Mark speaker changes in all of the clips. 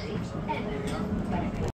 Speaker 1: στάση 1.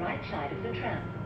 Speaker 1: Right side of the tram.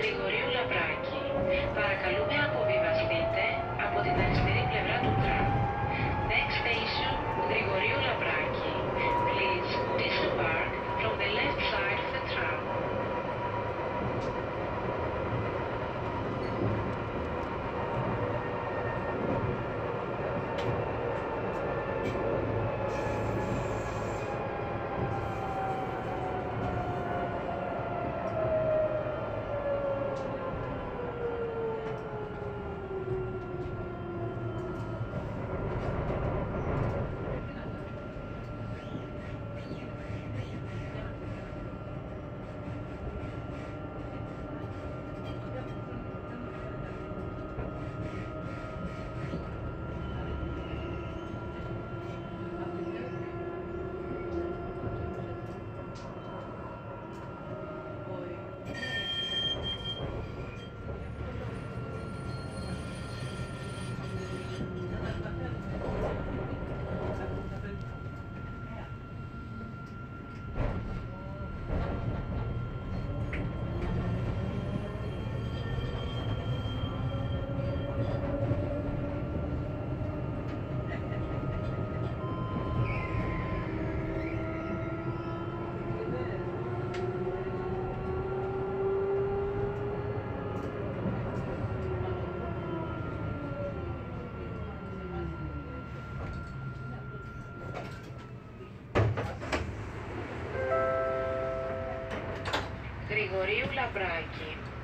Speaker 2: Γρηγορίου Λαμπράκη. Παρακαλούμε αποβιβαστείτε από την αριστερή πλευρά του τραμ. Next station, Γρηγορίου Λαμπράκη. Γρηγορίου Λαμπράκη.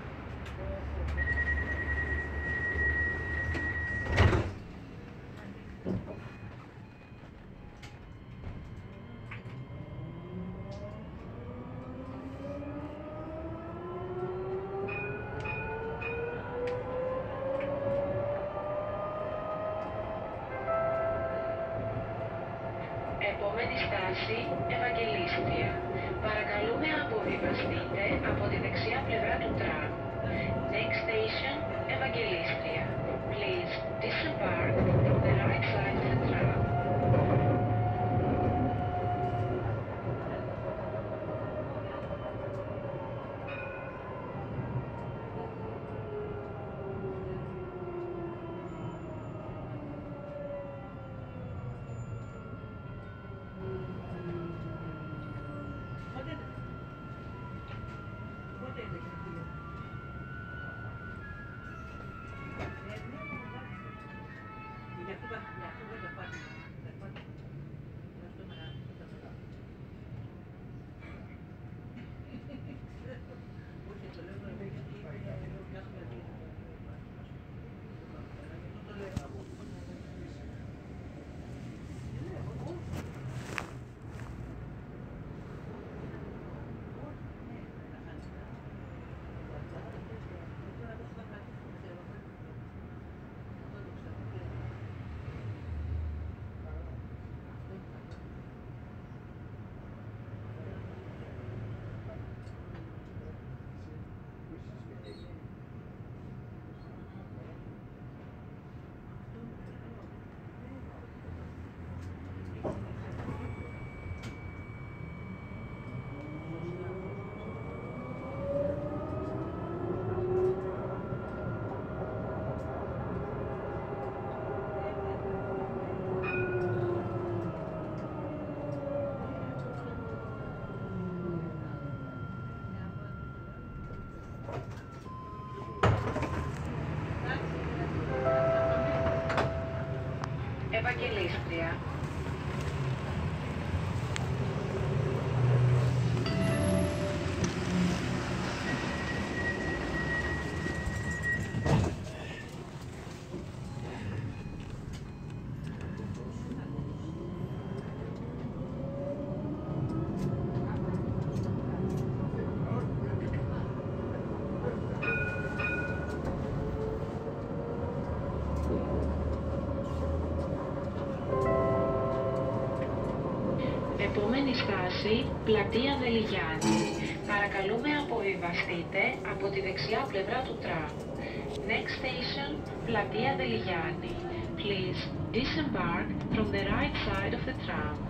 Speaker 3: Στάση, πλατεία Δελιγιάννη. Παρακαλούμε αποβιβαστείτε από τη δεξιά πλευρά του τραμ. Next station, πλατεία Δελιγιάννη. Please disembark from the right side of the tram.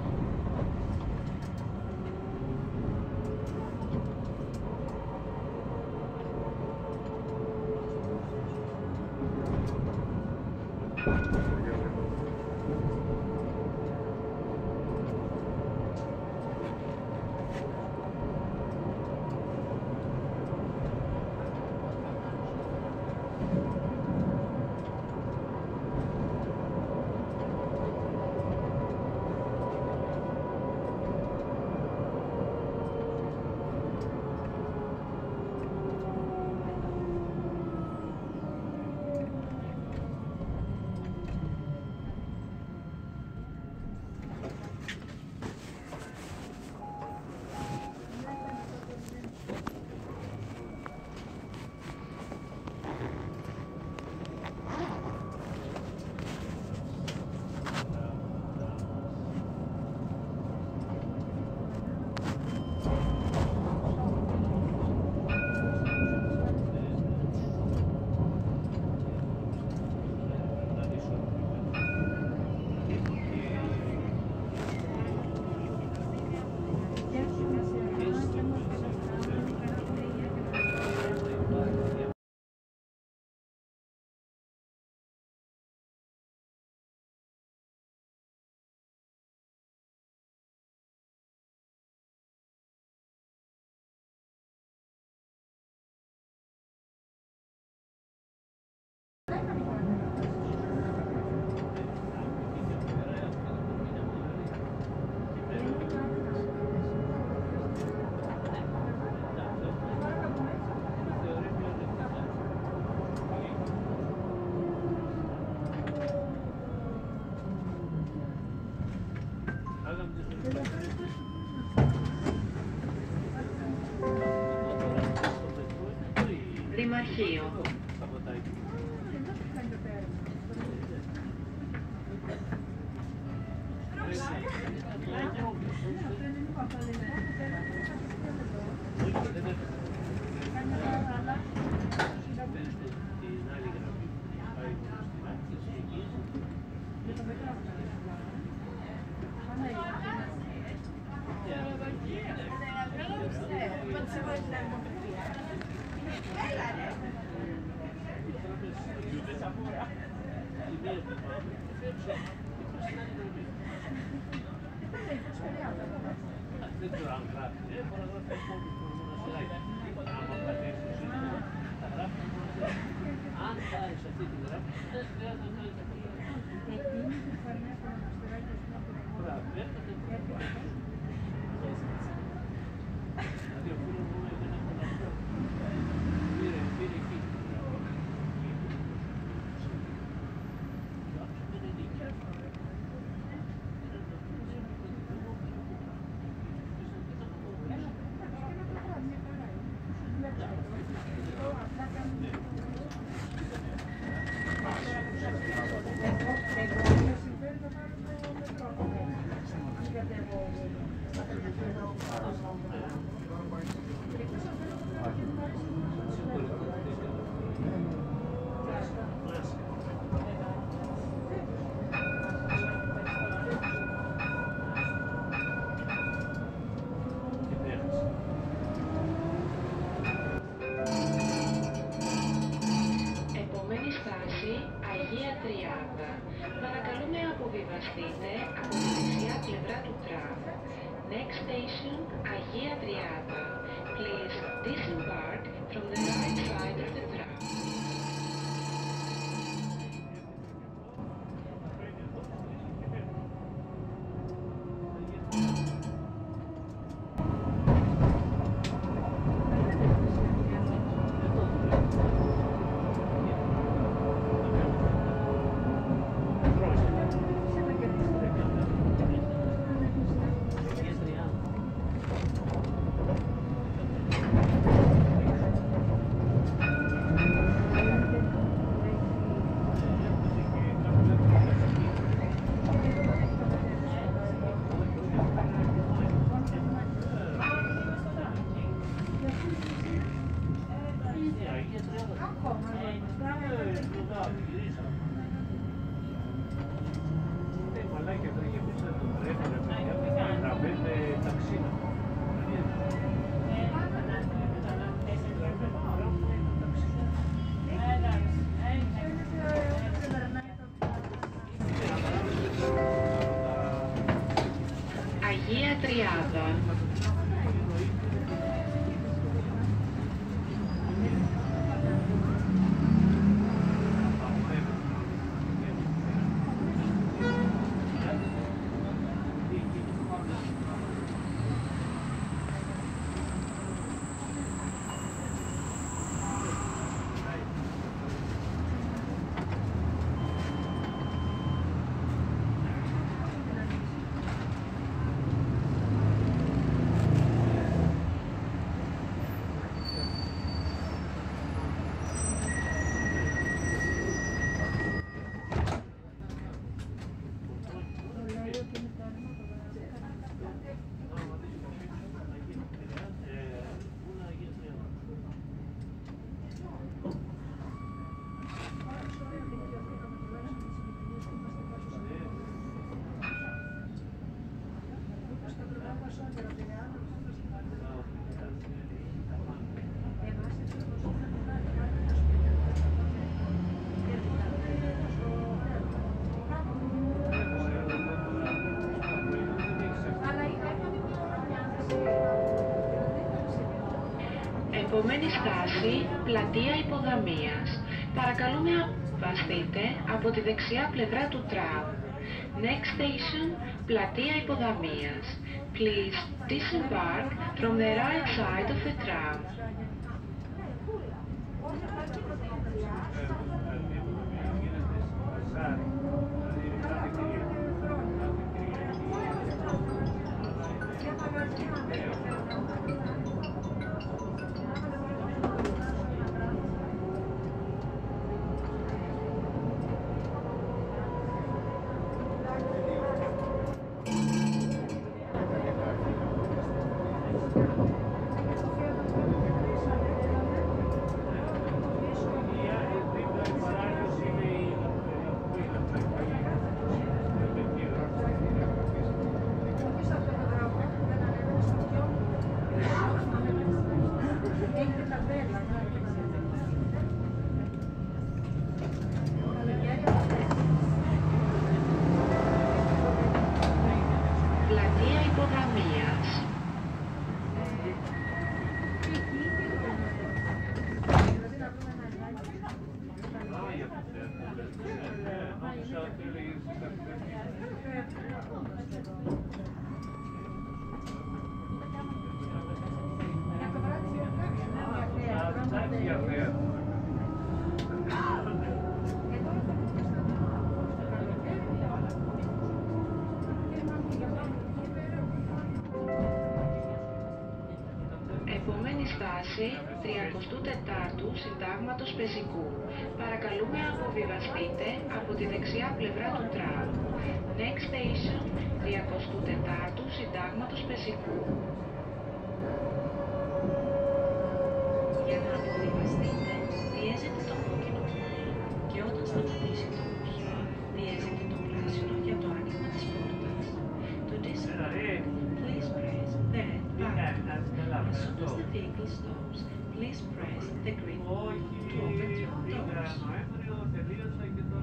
Speaker 3: Yeah.
Speaker 4: επόμενη στάση πλατεία υποδαμίας. Παρακαλούμε βαστείτε από τη δεξιά πλευρά του τραμ. Next station, πλατεία υποδαμίας. Please disembark from the right side of the tram.
Speaker 3: 34ου Συντάγματος Πεζικού. Παρακαλούμε αποβιβαστείτε από τη δεξιά πλευρά του τραμ. Next station 34ου Συντάγματος Πεζικού. Για να αποβιβαστείτε, πιέζετε το κόκκινο κουμπί και όταν σταματήσει το soon as the vehicle stops, please press the green button to open your doors.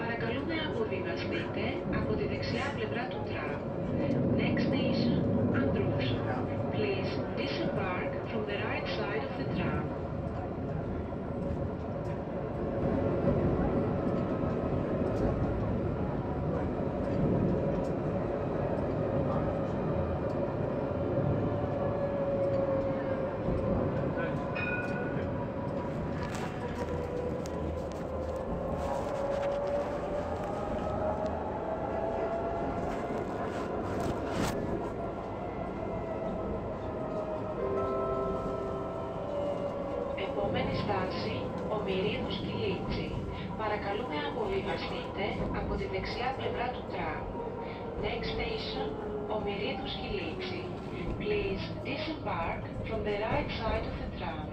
Speaker 3: Παρακαλούμε αποβιβαστείτε από τη δεξιά πλευρά του Please disembark from the right side of the tram.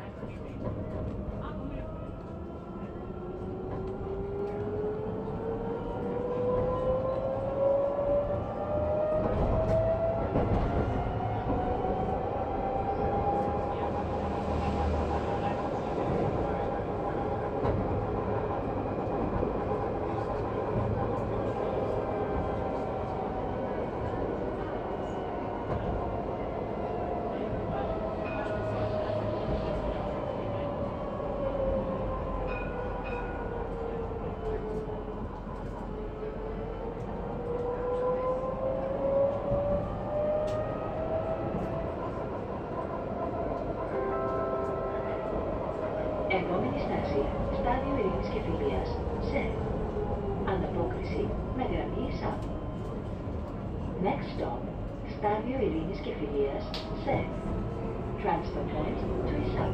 Speaker 3: Επόμενη στάση,
Speaker 1: στάδιο ειρήνης και φιλίας, σε. Ανταπόκριση με γραμμή ΕΣΑΠ. Next stop, στάδιο ειρήνης και φιλίας, σε. Transfer point to ESAP